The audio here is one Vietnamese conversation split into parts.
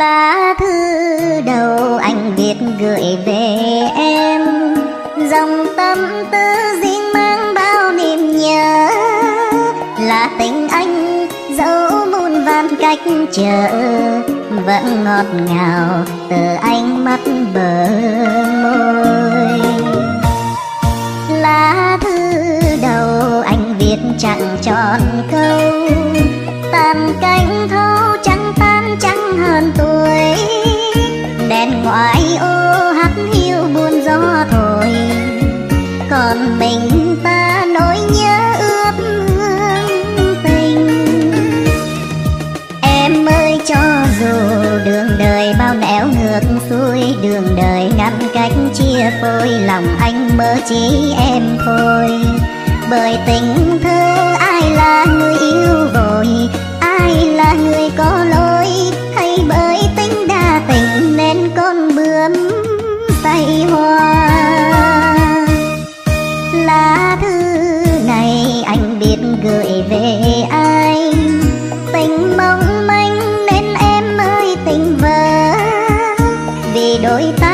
lá thư đầu, anh viết gửi về em. Dòng tâm tư riêng mang bao niềm nhớ? Là tình anh dẫu muôn vàn cách chờ, vẫn ngọt ngào từ ánh mắt bờ môi. Lá thư đầu, anh viết chẳng tròn câu, tàn cánh thâu cách chia phôi, lòng anh mơ chỉ em thôi bởi tình thơ ai là người yêu vội, ai là người có lỗi? Hay bởi tính đa tình nên con bướm tay hoa? Lá thư này anh biết gửi về ai? Tình mong manh nên em ơi, tình vỡ vì đôi ta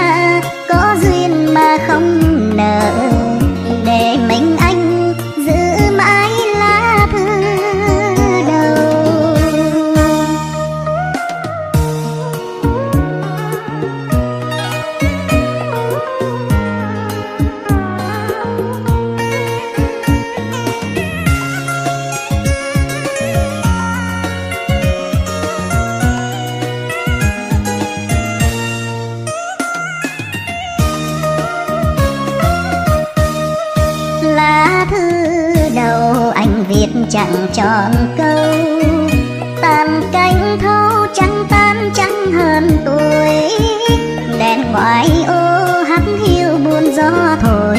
lá thư đầu, anh viết chẳng tròn câu. Tàn cánh thâu trắng tan trắng hơn tuổi, đèn ngoài ô hắt hiu buồn gió thổi.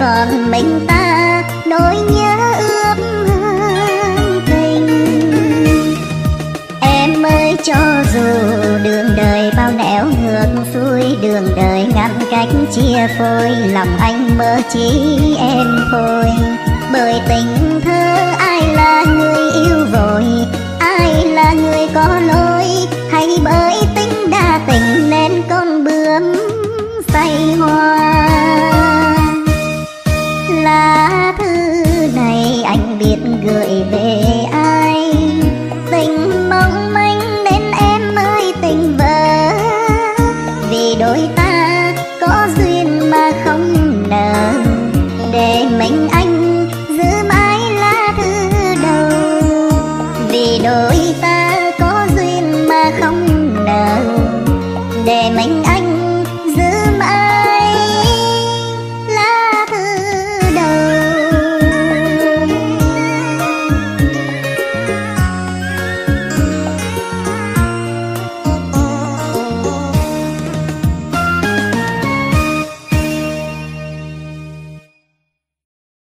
Còn mình ta, nỗi nhớ ngược xuôi Đường đời ngăn cách chia phôi, Lòng anh mơ chỉ em thôi. Bởi tình thơ ai là người yêu vội Ai là người có lỗi? Hay bởi tính đa tình nên con bướm say hoa? Lá thư này anh biết gửi về có duyên mà không nợ. Để mình anh giữ mãi lá thư đầu. Vì đôi ta có duyên mà không nợ. Để mình anh